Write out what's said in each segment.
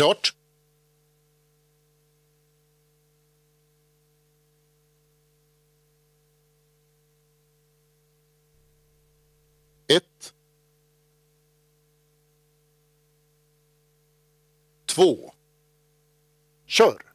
Klart. Ett. Två. Kör!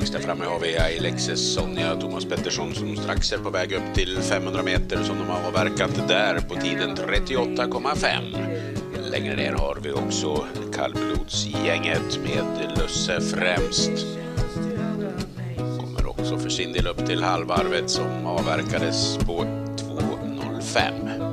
Längst där framme har vi Alexis Sonja Thomas Pettersson som strax är på väg upp till 500 meter som de har avverkat där på tiden 38,5. Längre ner har vi också kallblodsgänget med Lusse främst. Kommer också för sin del upp till halvvarvet som avverkades på 2.05.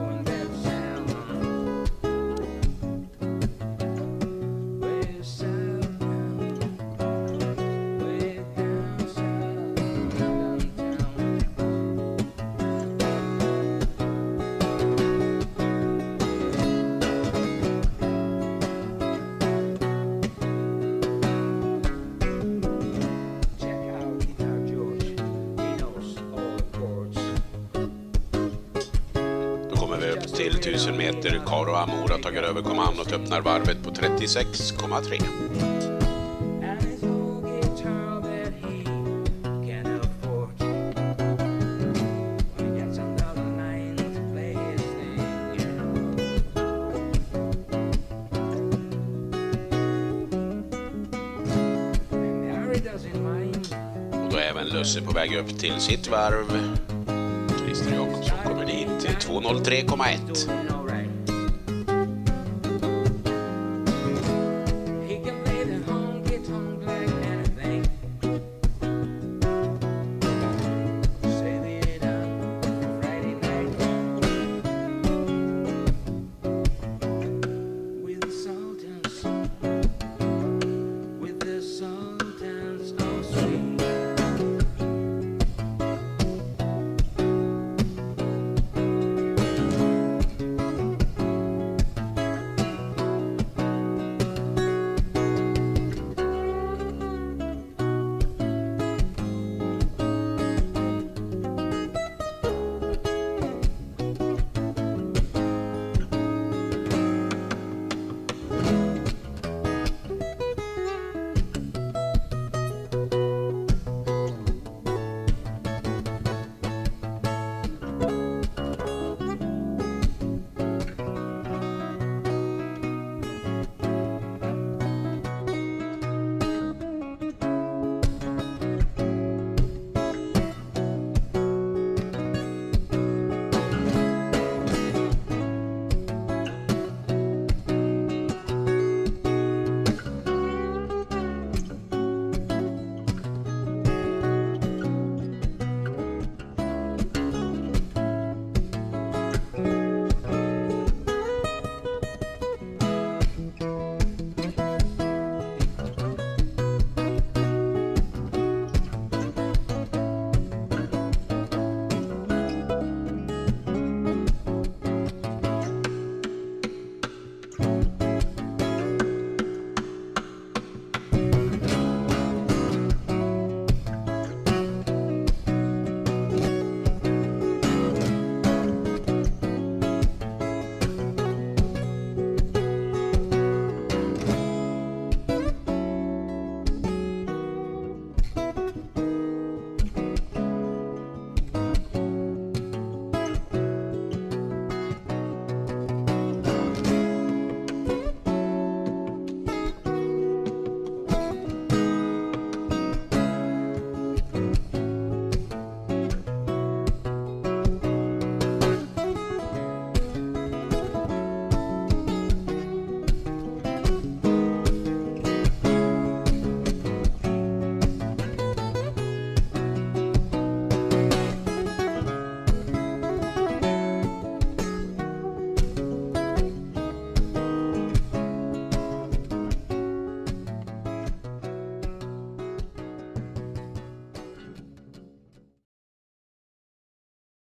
till 1000 meter. Karo Amora tar tagit över kommandot och öppnar varvet på 36,3. Och då är även Lusse på väg upp till sitt varv. Christer Jakobsson kommer dit 2.03,1.